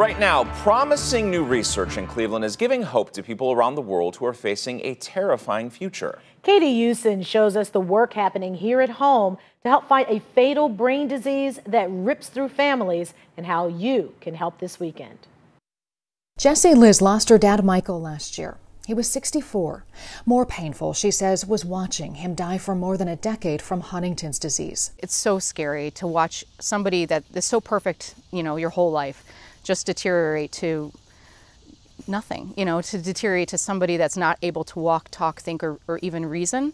Right now, promising new research in Cleveland is giving hope to people around the world who are facing a terrifying future. Katie Houston shows us the work happening here at home to help fight a fatal brain disease that rips through families and how you can help this weekend. Jessie Liz lost her dad Michael last year. He was 64. More painful, she says, was watching him die for more than a decade from Huntington's disease. It's so scary to watch somebody that is so perfect, you know, your whole life just deteriorate to nothing, you know, to deteriorate to somebody that's not able to walk, talk, think, or, or even reason.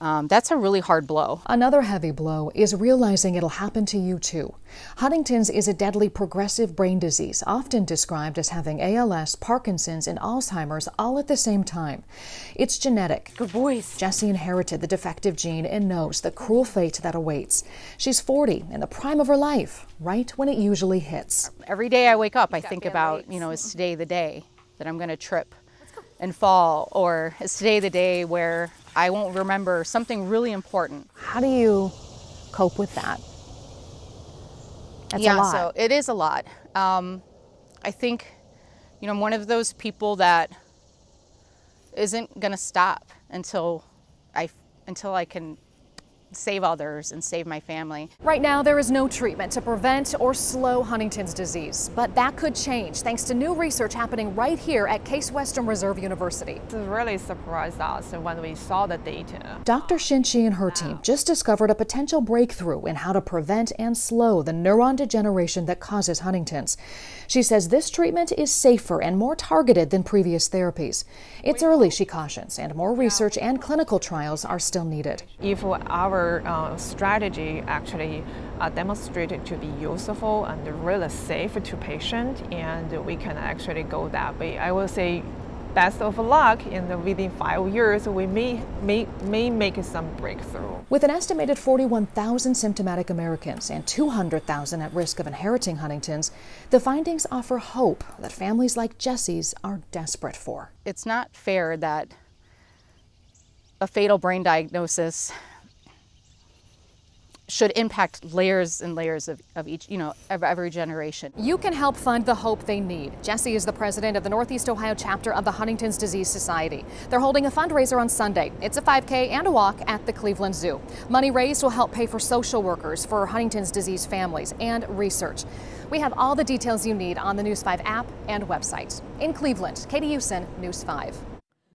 Um, that's a really hard blow. Another heavy blow is realizing it'll happen to you too. Huntington's is a deadly progressive brain disease, often described as having ALS, Parkinson's, and Alzheimer's all at the same time. It's genetic. Good boys. Jessie inherited the defective gene and knows the cruel fate that awaits. She's 40 in the prime of her life, right when it usually hits. Every day I wake up, I think about, you know, is today the day that I'm going to trip and fall, or is today the day where I won't remember something really important. How do you cope with that? That's yeah, so it is a lot. Um, I think, you know, I'm one of those people that isn't going to stop until I until I can save others and save my family. Right now, there is no treatment to prevent or slow Huntington's disease, but that could change thanks to new research happening right here at Case Western Reserve University. It really surprised us when we saw the data. Dr. Xin Qi and her team just discovered a potential breakthrough in how to prevent and slow the neuron degeneration that causes Huntington's. She says this treatment is safer and more targeted than previous therapies. It's early, she cautions, and more research and clinical trials are still needed. If our uh, strategy actually uh, demonstrated to be useful and really safe to patient and we can actually go that way. I will say best of luck and within five years we may, may, may make some breakthrough. With an estimated 41,000 symptomatic Americans and 200,000 at risk of inheriting Huntington's, the findings offer hope that families like Jesse's are desperate for. It's not fair that a fatal brain diagnosis should impact layers and layers of, of each, you know, of every generation. You can help fund the hope they need. Jesse is the president of the Northeast Ohio chapter of the Huntington's Disease Society. They're holding a fundraiser on Sunday. It's a 5K and a walk at the Cleveland Zoo. Money raised will help pay for social workers for Huntington's disease families and research. We have all the details you need on the News 5 app and website. In Cleveland, Katie Houston, News 5.